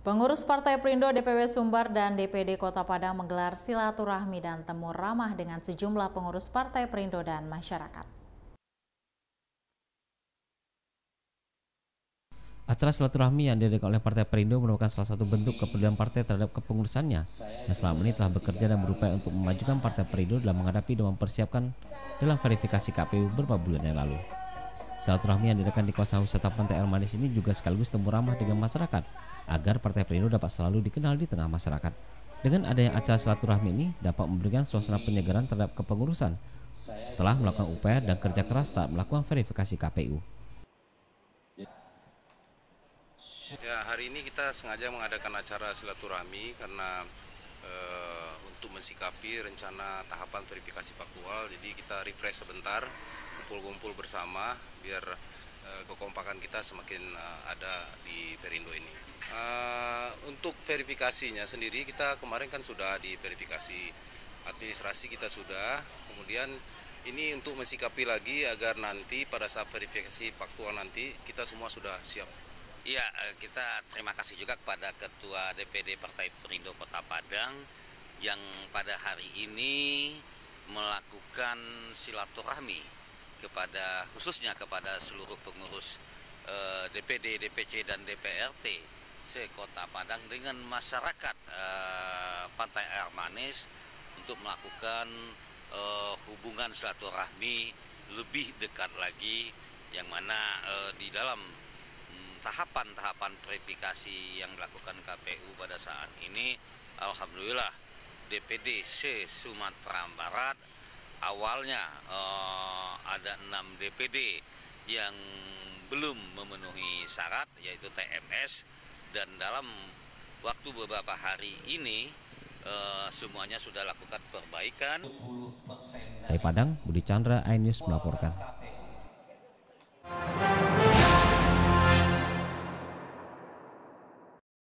Pengurus Partai Perindo DPW Sumbar dan DPD Kota Padang menggelar silaturahmi dan temu ramah dengan sejumlah pengurus Partai Perindo dan masyarakat. Acara silaturahmi yang diadakan oleh Partai Perindo merupakan salah satu bentuk kepedulian partai terhadap kepengurusannya yang selama ini telah bekerja dan berupaya untuk memajukan Partai Perindo dalam menghadapi dan mempersiapkan dalam verifikasi KPU beberapa bulan yang lalu. Silaturahmi yang diadakan di kawasan wisata Pantai Air Manis ini juga sekaligus temu ramah dengan masyarakat agar Partai Perindo dapat selalu dikenal di tengah masyarakat. Dengan adanya acara silaturahmi ini dapat memberikan suasana penyegaran terhadap kepengurusan setelah melakukan upaya dan kerja keras saat melakukan verifikasi KPU. Ya, hari ini kita sengaja mengadakan acara silaturahmi karena e, untuk mensikapi rencana tahapan verifikasi faktual. Jadi kita refresh sebentar, kumpul-kumpul bersama biar uh, kekompakan kita semakin uh, ada di Perindo ini. Uh, untuk verifikasinya sendiri kita kemarin kan sudah diverifikasi administrasi kita sudah, kemudian ini untuk mensikapi lagi agar nanti pada saat verifikasi faktual nanti kita semua sudah siap. Iya, kita terima kasih juga kepada Ketua DPD Partai Perindo Kota Padang yang pada hari ini melakukan silaturahmi kepada khususnya kepada seluruh pengurus eh, DPD, DPC dan DPRT sekota Padang dengan masyarakat eh, Pantai Air Manis untuk melakukan eh, hubungan silaturahmi lebih dekat lagi yang mana eh, di dalam mm, tahapan-tahapan verifikasi yang dilakukan KPU pada saat ini Alhamdulillah DPD se Sumatera Barat awalnya uh, ada 6 DPD yang belum memenuhi syarat yaitu TMS dan dalam waktu beberapa hari ini uh, semuanya sudah lakukan perbaikan. Dari Padang, Budi Chandra, iNews melaporkan.